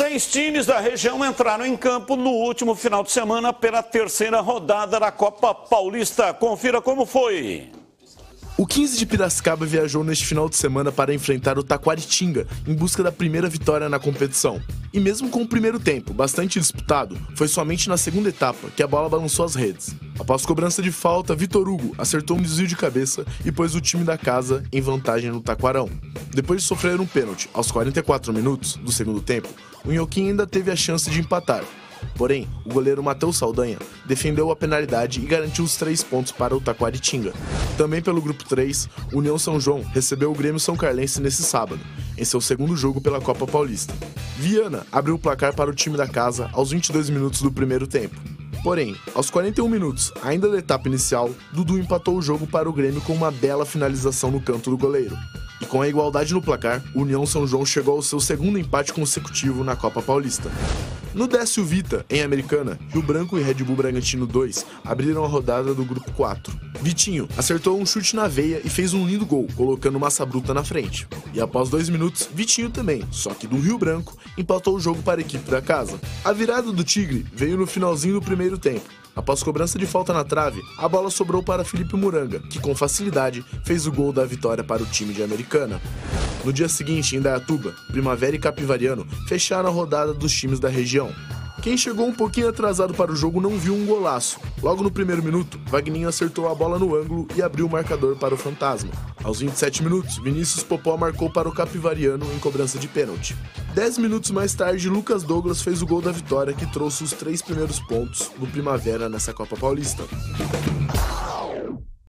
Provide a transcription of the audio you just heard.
Seis times da região entraram em campo no último final de semana pela terceira rodada da Copa Paulista. Confira como foi. O 15 de Piracicaba viajou neste final de semana para enfrentar o Taquaritinga em busca da primeira vitória na competição. E mesmo com o primeiro tempo bastante disputado, foi somente na segunda etapa que a bola balançou as redes. Após cobrança de falta, Vitor Hugo acertou um desvio de cabeça e pôs o time da casa em vantagem no Taquarão. Depois de sofrer um pênalti aos 44 minutos do segundo tempo, o Inhoquim ainda teve a chance de empatar, Porém, o goleiro Matheus Saldanha defendeu a penalidade e garantiu os três pontos para o Taquaritinga. Também pelo grupo 3, União São João recebeu o Grêmio São Carlense nesse sábado, em seu segundo jogo pela Copa Paulista. Viana abriu o placar para o time da casa aos 22 minutos do primeiro tempo. Porém, aos 41 minutos, ainda da etapa inicial, Dudu empatou o jogo para o Grêmio com uma bela finalização no canto do goleiro. E com a igualdade no placar, União São João chegou ao seu segundo empate consecutivo na Copa Paulista. No Décio Vita, em Americana, Rio Branco e Red Bull Bragantino 2 abriram a rodada do grupo 4. Vitinho acertou um chute na veia e fez um lindo gol, colocando Massa Bruta na frente. E após dois minutos, Vitinho também, só que do Rio Branco, empatou o jogo para a equipe da casa. A virada do Tigre veio no finalzinho do primeiro tempo, Após cobrança de falta na trave, a bola sobrou para Felipe Muranga, que com facilidade fez o gol da vitória para o time de Americana. No dia seguinte, em Dayatuba, Primavera e Capivariano fecharam a rodada dos times da região. Quem chegou um pouquinho atrasado para o jogo não viu um golaço. Logo no primeiro minuto, Vagninho acertou a bola no ângulo e abriu o marcador para o Fantasma. Aos 27 minutos, Vinícius Popó marcou para o Capivariano em cobrança de pênalti. Dez minutos mais tarde, Lucas Douglas fez o gol da vitória que trouxe os três primeiros pontos do Primavera nessa Copa Paulista.